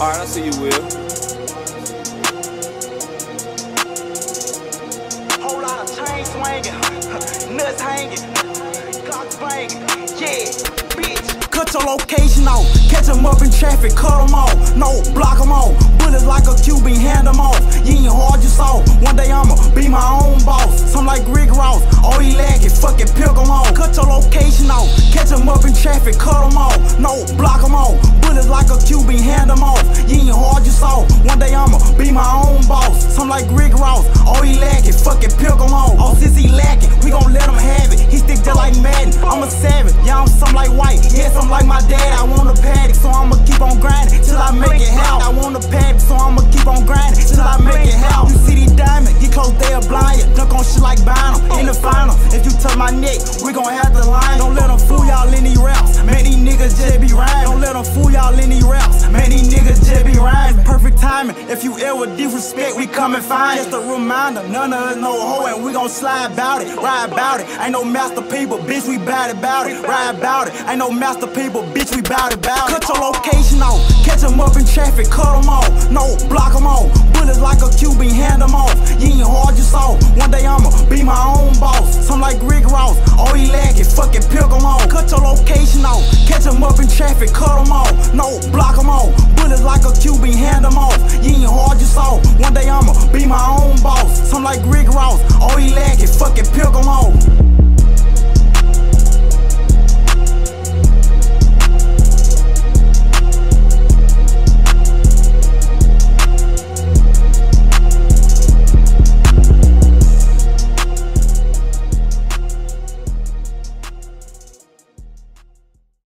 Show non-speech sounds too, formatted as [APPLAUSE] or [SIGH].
Alright, I see you, Will. Whole lot of chain swinging, [LAUGHS] nuts hanging, clock banging, yeah, bitch. Cut your location off, catch 'em up in traffic, cut 'em off, no, block 'em off. Bullets like a Cuban, hand 'em off. You ain't hard, you soft. One day I'ma be my own boss. Some like Rick Ross, oh he lacking, fucking pick 'em off. Cut your location off, catch 'em up in traffic, cut 'em off, no, block 'em off. Bullets like a Cuban, day I'ma be my own boss. Some like Rick Ross, oh he lacking, fucking pick 'em off. Oh, since he lacking, we gon' let him have it. He stick just like Madden, I'm a savage. Yeah, I'm some like white, yes, I'm like my dad. I want a Patek, so I'ma keep on grinding till I make it happen. I want a Patek, so I'ma keep on grinding till I make it happen. You see these diamonds, get close, they'll blind. Dunk on shit like Bynum in the final. If you touch my neck, we gon' have niggas just be rhyme. Don't let them fool y'all in these raps. Man, these niggas just be rhyme. Perfect timing. If you ever disrespect, we come and find. Just a reminder, none of us no hoe, and we gon' slide about it, ride about it. Ain't no master people, bitch, we bout it, bout it, ride about it. Ain't no master people, bitch, we bout it, bout it. Cut your location off, catch 'em up in traffic, cut 'em off, no, block traffic, cut 'em off, no, block 'em off. Bullets like a Cuban, hand 'em off. You ain't hard, you soft. One day I'ma be my own boss. Some like Rick Ross, oh he lacking, fucking pick 'em off.